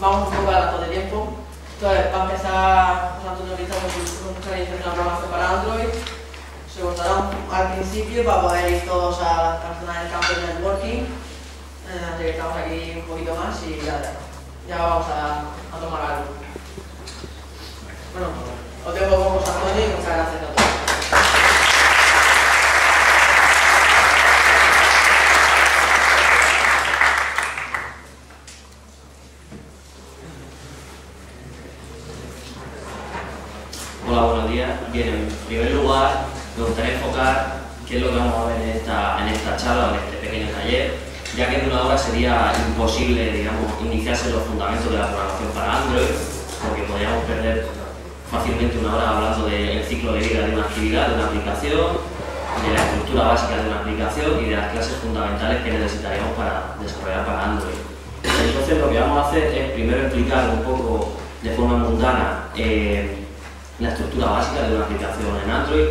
vamos un poco a datos de tiempo. Entonces, para empezar, pues, Antonio experiencia de una programación para Android. Se cortará al principio para poder ir todos a la zona del campo de networking. Eh, estamos aquí un poquito más y ya, ya vamos a, tomar algo. Bueno, os dejo con vos, Antonio, y muchas gracias a todos. Hola, buenos días. Bien, en primer lugar, me gustaría enfocar qué es lo que vamos a ver en esta, en esta charla o en este pequeño taller, ya que en una hora sería imposible, digamos, iniciarse los fundamentos de la programación para Android, porque podríamos perder fácilmente una hora hablando del ciclo de vida de una actividad, de una aplicación, de la estructura básica de una aplicación y de las clases fundamentales que necesitaríamos para desarrollar para Android. Entonces lo que vamos a hacer es primero explicar un poco de forma mundana eh, la estructura básica de una aplicación en Android,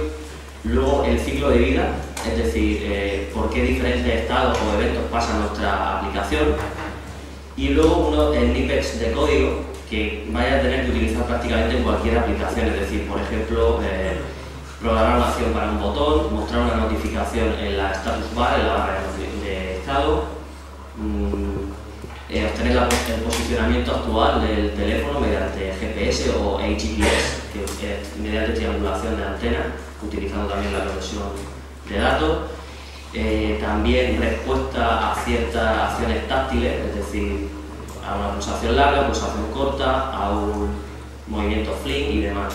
luego el ciclo de vida, es decir, eh, por qué diferentes estados o eventos pasan nuestra aplicación, y luego uno, el snippets de código que vaya a tener que utilizar prácticamente en cualquier aplicación, es decir, por ejemplo, eh, programar una acción para un botón, mostrar una notificación en la status bar, en la barra de, estado, mm, eh, obtener el posicionamiento actual del teléfono mediante GPS o HGPS, mediante triangulación de antena, utilizando también la conexión de datos. Eh, también respuesta a ciertas acciones táctiles, es decir, a una pulsación larga, pulsación corta, a un movimiento flick y demás.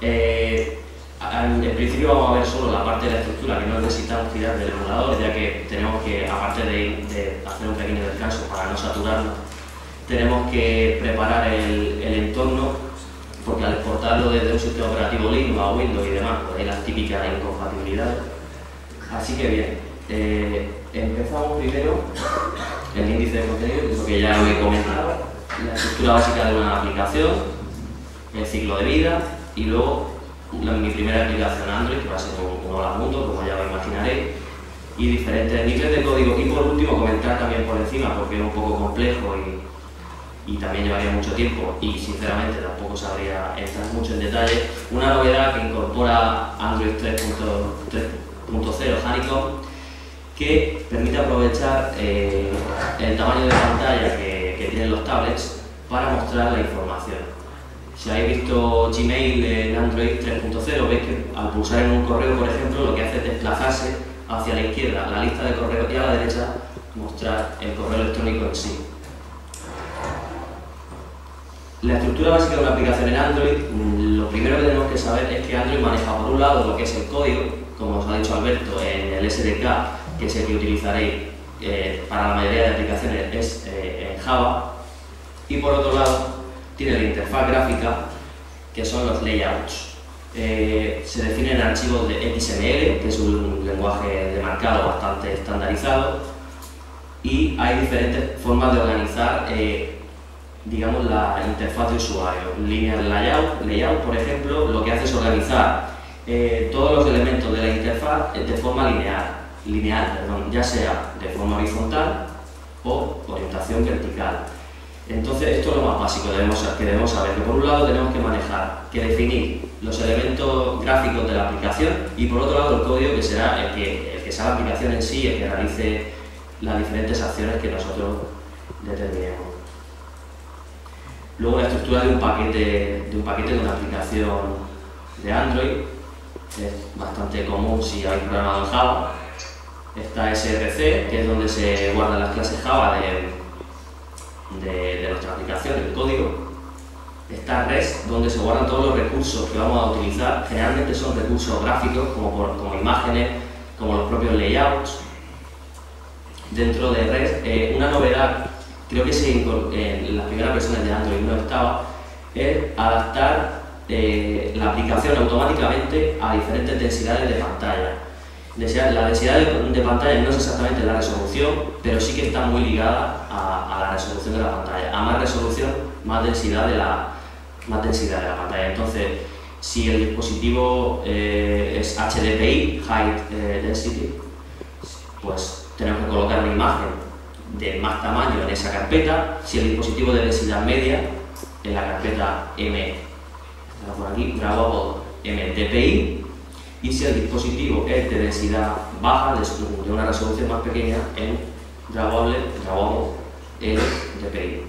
Eh, a- en principio vamos a ver solo la parte de la estructura que no necesitamos tirar del emulador, ya que tenemos que, aparte de, hacer un pequeño descanso para no saturarnos, tenemos que preparar el, el entorno, porque al exportarlo desde un sistema operativo Linux a Windows y demás, pues hay las típicas incompatibilidades. Así que bien, eh, empezamos primero el índice de contenido, que es lo que ya he comentado, la estructura básica de una aplicación, el ciclo de vida y luego mi primera aplicación Android, que va a ser un, un Mundo, como ya lo imaginaréis, y diferentes niveles de código. Y por último, comentar también por encima, porque es un poco complejo y, y también llevaría mucho tiempo, y sinceramente tampoco sabría entrar mucho en detalle, una novedad que incorpora Android 3.3.0 Honeycomb, que permite aprovechar eh, el tamaño de pantalla que, que tienen los tablets para mostrar la información. Si habéis visto Gmail en Android 3.0, veis que al pulsar en un correo, por ejemplo, lo que hace es desplazarse hacia la izquierda la lista de correos y a la derecha mostrar el correo electrónico en sí. La estructura básica de una aplicación en Android, mm, lo primero que tenemos que saber es que Android maneja por un lado lo que es el código, como os ha dicho Alberto, en el SDK, que es el que utilizaréis eh, para la mayoría de aplicaciones, es eh, en Java, y por otro lado tiene la interfaz gráfica, que son los layouts. Eh, se definen archivos de XML, que es un lenguaje de marcado bastante estandarizado, y hay diferentes formas de organizar, eh, digamos, la interfaz de usuario. Linear layout, layout, por ejemplo, lo que hace es organizar eh, todos los elementos de la interfaz de forma lineal, lineal perdón, ya sea de forma horizontal o orientación vertical. Entonces, esto es lo más básico debemos, que debemos saber, que por un lado tenemos que manejar, que definir los elementos gráficos de la aplicación y por otro lado el código que será el que, el que sea la aplicación en sí, el que realice las diferentes acciones que nosotros determinemos. Luego la estructura de un paquete de, un paquete de una aplicación de Android es bastante común si habéis programado en Java. Está SRC, que es donde se guardan las clases Java de, de, de nuestra aplicación, el código. Está REST, donde se guardan todos los recursos que vamos a utilizar. Generalmente son recursos gráficos, como, por- como imágenes, como los propios layouts. Dentro de REST, eh, una novedad, creo que se en las primeras versiones de Android no estaba, es adaptar eh, la aplicación automáticamente a diferentes densidades de pantalla. La densidad de, de pantalla no es exactamente la resolución, pero sí que está muy ligada a, la resolución de la pantalla. A más resolución, más densidad de la, más densidad de la pantalla. Entonces, si el dispositivo eh, es HDPI, High eh, Density, pues tenemos que colocar una imagen de más tamaño en esa carpeta, si el dispositivo de densidad media, en la carpeta M, por aquí, grabado MDPI, y si el dispositivo es de densidad baja, de una resolución más pequeña, en grabable, grabado LDPI.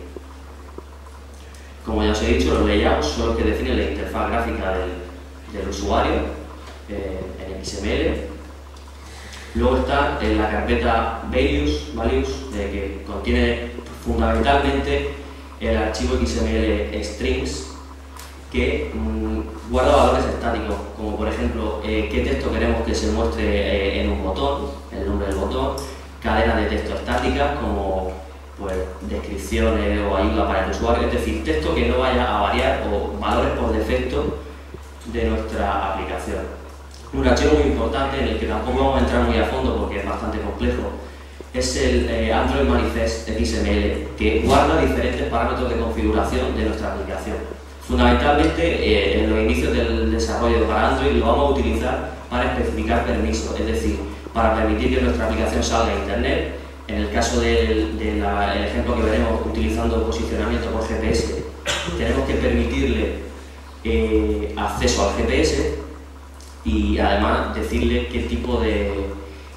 Como ya os he dicho, los layouts son los que definen la interfaz gráfica del, usuario eh, en XML. Luego está en la carpeta values, values que contiene fundamentalmente el archivo XML strings que mm, guarda valores estáticos, como por ejemplo eh, qué texto queremos que se muestre eh, en un botón, el nombre del botón, cadena de texto estática como pues, descripciones o ayuda para el usuario, es decir, texto que no vaya a variar o valores por defecto de nuestra aplicación. Un archivo muy importante en el que tampoco vamos a entrar muy a fondo porque es bastante complejo, es el eh, Android Manifest XML, que guarda diferentes parámetros de configuración de nuestra aplicación. Fundamentalmente, eh, en los inicios del desarrollo para Android lo vamos a utilizar para especificar permisos, es decir, para permitir que nuestra aplicación salga a Internet. En el caso del ejemplo que veremos utilizando posicionamiento por GPS, tenemos que permitirle eh, acceso al GPS y además decirle qué tipo de,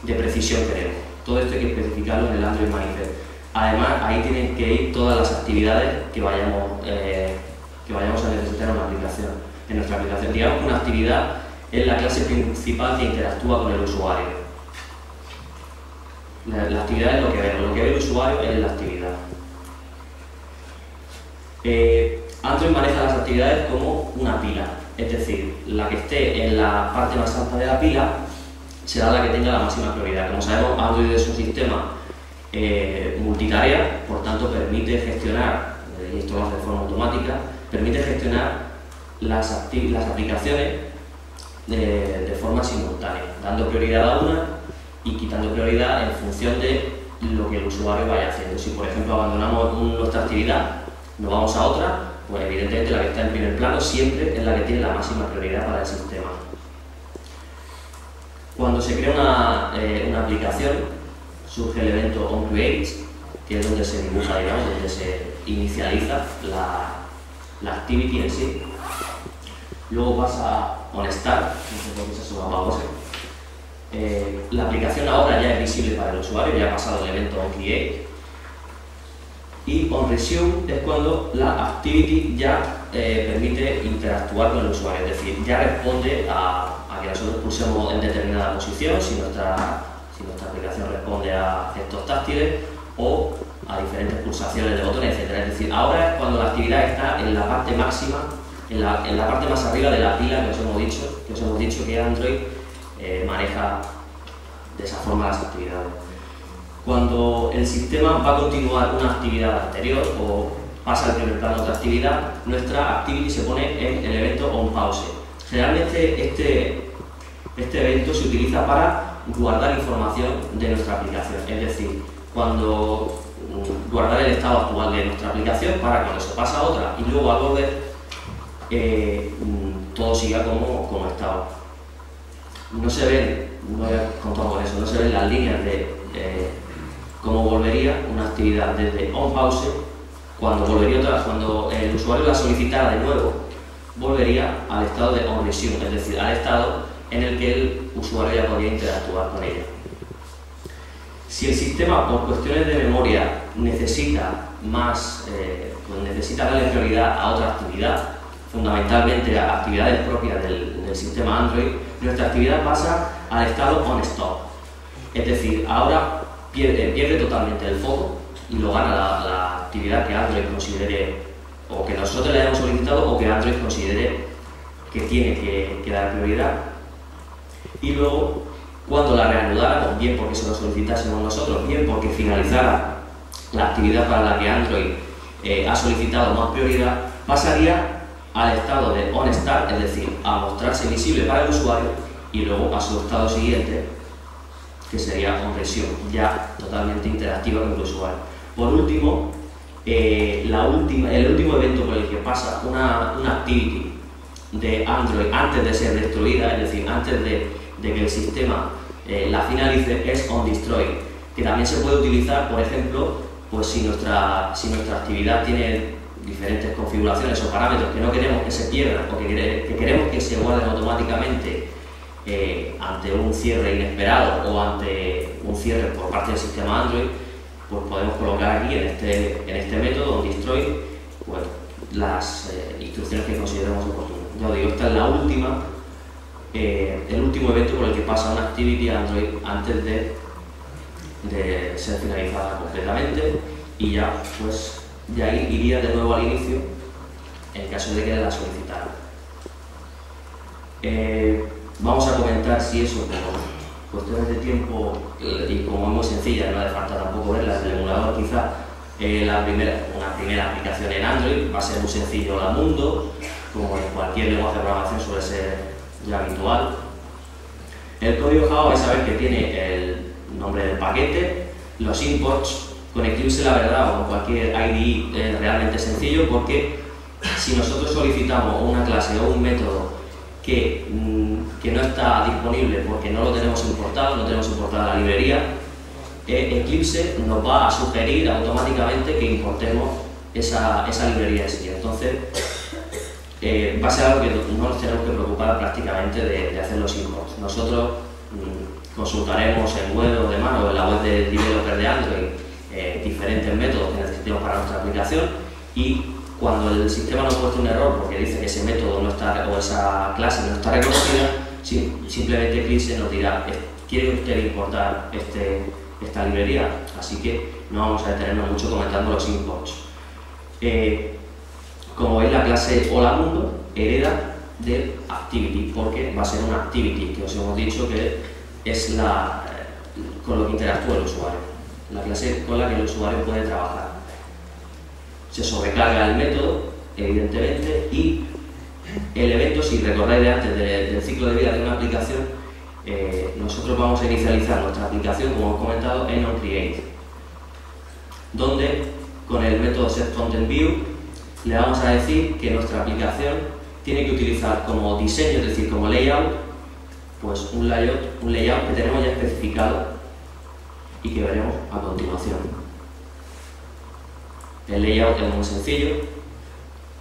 precisión queremos. Todo esto hay que especificarlo en el Android Manifest. Además, ahí tienen que ir todas las actividades que vayamos, eh, que vayamos a necesitar una aplicación, en nuestra aplicación. Digamos que una actividad es la clase principal que interactúa con el usuario. La, actividad es lo que ve, lo que ve el usuario es la actividad. Eh, Android maneja las actividades como una pila, es decir, la que esté en la parte más alta de la pila será la que tenga la máxima prioridad. Como sabemos, Android es un sistema eh, multitarea, por tanto permite gestionar, y esto lo hace de forma automática, permite gestionar las, las aplicaciones de forma simultánea, dando prioridad a una y quitando prioridad en función de lo que el usuario vaya haciendo. Si por ejemplo abandonamos nuestra actividad, nos vamos a otra, pues evidentemente la que está en primer plano siempre es la que tiene la máxima prioridad para el sistema. Cuando se crea una, eh, aplicación, surge el evento onCreate, que es donde se dibuja, digamos, donde se inicializa la, la activity en sí. Luego pasa a qué se suba eh, la aplicación ahora ya es visible para el usuario, ya ha pasado el evento onCreate. Y onResume es cuando la activity ya eh, permite interactuar con el usuario, es decir, ya responde a, que nosotros pulsemos en determinada posición, si nuestra, si nuestra aplicación responde a gestos táctiles o a diferentes pulsaciones de botones, etc. Es decir, ahora es cuando la actividad está en la parte máxima, en la, en la parte más arriba de la pila que os hemos dicho, que os hemos dicho que Android eh, maneja de esa forma las actividades. Cuando el sistema va a continuar una actividad anterior o pasa al primer plano otra actividad, nuestra activity se pone en el evento on pause. Generalmente este, este evento se utiliza para guardar información de nuestra aplicación, es decir, cuando guardar el estado actual de nuestra aplicación para cuando se pasa a otra y luego a volver eh, mm, todo siga como, como estaba no se ven, no a contar con eso, no se ven las líneas de cómo volvería una actividad desde on pause, cuando volvería otra, cuando el usuario la solicitara de nuevo, volvería al estado de on resume, es decir, al estado en el que el usuario ya podía interactuar con ella. Si el sistema, por cuestiones de memoria, necesita más, eh, pues necesita darle prioridad a otra actividad, fundamentalmente a actividades propias del, sistema Android, nuestra actividad pasa al estado on stop. Es decir, ahora pierde, pierde totalmente el foco y lo gana la, actividad que Android considere o que nosotros le hayamos solicitado o que Android considere que tiene que, dar prioridad. Y luego, cuando la reanudáramos, bien porque se lo solicitásemos nosotros, bien porque finalizara la actividad para la que Android eh, ha solicitado más prioridad, pasaría al estado de on start, es decir, a mostrarse visible para el usuario y luego a su estado siguiente, que sería compresión ya totalmente interactiva con el usuario. Por último, eh, la última, el último evento por el que pasa una, una activity de Android antes de ser destruida, es decir, antes de, que el sistema eh, la finalice, es on destroy. que también se puede utilizar, por ejemplo, pues si nuestra, si nuestra actividad tiene diferentes configuraciones o parámetros que no queremos que se pierdan o que, queremos que se guarden automáticamente eh, ante un cierre inesperado o ante un cierre por parte del sistema Android, pues podemos colocar aquí en este, en este método, destroy, pues, las eh, instrucciones que consideremos oportunas. Ya digo, esta es la última, eh, el último evento por el que pasa una activity Android antes de, de ser finalizada completamente y ya pues ya iría de nuevo al inicio en caso de que la solicitara. Eh, vamos a comentar si eso por cuestiones de tiempo y como es muy sencilla, no hace falta tampoco verla en el emulador quizá, eh, la primera, una primera aplicación en Android va a ser muy sencillo la mundo, como en cualquier lenguaje de programación suele ser ya habitual. El código Java vais a ver que tiene el nombre del paquete, los imports, con Eclipse la verdad o cualquier IDE es realmente sencillo porque si nosotros solicitamos una clase o un método que, mm, que no está disponible porque no lo tenemos importado, no tenemos importada la librería, eh, Eclipse nos va a sugerir automáticamente que importemos esa, esa librería en sí. Entonces, eh, va a ser algo que no nos tenemos que preocupar prácticamente de, hacer los imports. Nosotros mm, consultaremos en web o demás o en la web de developer de Android eh, diferentes métodos que necesitemos para nuestra aplicación y cuando el sistema nos muestra un error porque dice que ese método no está, o esa clase no está reconocida, simplemente Eclipse nos dirá, eh, ¿quiere usted importar este, esta librería? Así que no vamos a detenernos mucho comentando los imports. Eh, como veis, la clase Hola Mundo hereda de Activity, porque va a ser una Activity, que os hemos dicho que es la, con lo que interactúa el usuario la clase con la que el usuario puede trabajar. Se sobrecarga el método, evidentemente, y el evento, si recordáis de antes del ciclo de vida de una aplicación, eh, nosotros vamos a inicializar nuestra aplicación, como hemos comentado, en onCreate, donde con el método setContentView le vamos a decir que nuestra aplicación tiene que utilizar como diseño, es decir, como layout, pues un layout, un layout que tenemos ya especificado y que veremos a continuación. El layout es muy sencillo.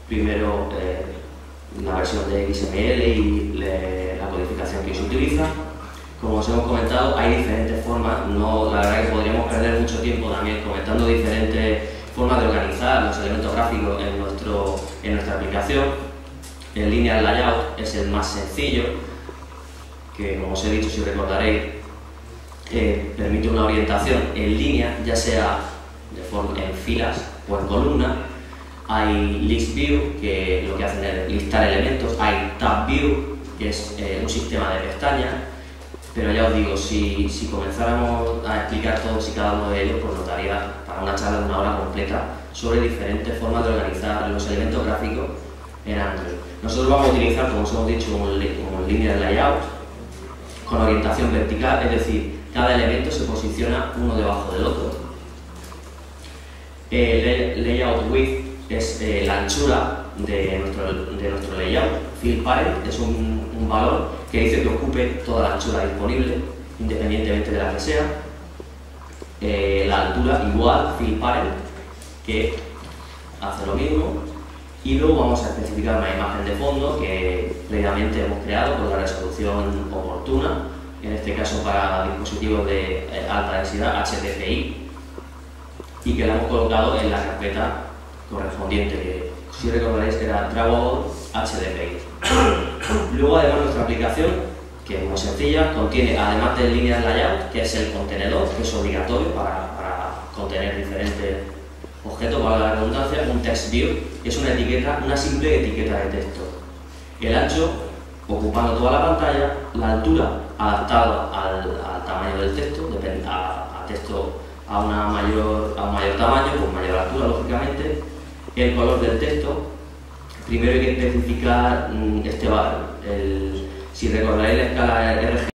Primero eh, la versión de XML y la codificación que se utiliza. Como os hemos comentado, hay diferentes formas. No, la verdad que podríamos perder mucho tiempo también comentando diferentes formas de organizar los elementos gráficos en, nuestro, en nuestra aplicación. El linear layout es el más sencillo, que como os he dicho, si recordaréis, permite una orientación en línea, ya sea forma, en filas o en columna. Hay list view, que lo que hacen es listar elementos. Hay tab view, que es eh, un sistema de pestañas. Pero ya os digo, si, si, comenzáramos a explicar todos y cada uno de ellos, pues nos daría para una charla de una hora completa sobre diferentes formas de organizar los elementos gráficos en Android. Nosotros vamos a utilizar, como os hemos dicho, un, un linear layout con orientación vertical, es decir, cada elemento se posiciona uno debajo del otro. El layout width es eh, la anchura de nuestro, de nuestro layout. Parent es un, valor que dice que ocupe toda la anchura disponible, independientemente de la que sea. Eh, la altura igual, parent, que hace lo mismo. Y luego vamos a especificar una imagen de fondo que previamente hemos creado con la resolución oportuna en este caso para dispositivos de eh, alta densidad HDPI y que la hemos colocado en la carpeta correspondiente, si recordaréis que era Drawable HDPI. Luego además nuestra aplicación, que es muy sencilla, contiene además del linear layout, que es el contenedor, que es obligatorio para, para contener diferentes objetos, para la redundancia, un text view, que es una etiqueta, una simple etiqueta de texto. El ancho ocupando toda la pantalla, la altura adaptado al, tamaño del texto, depende, a, texto a, una mayor, a un mayor tamaño, con mayor altura lógicamente, el color del texto, primero hay que especificar mm, este valor. si recordaréis la escala RGB,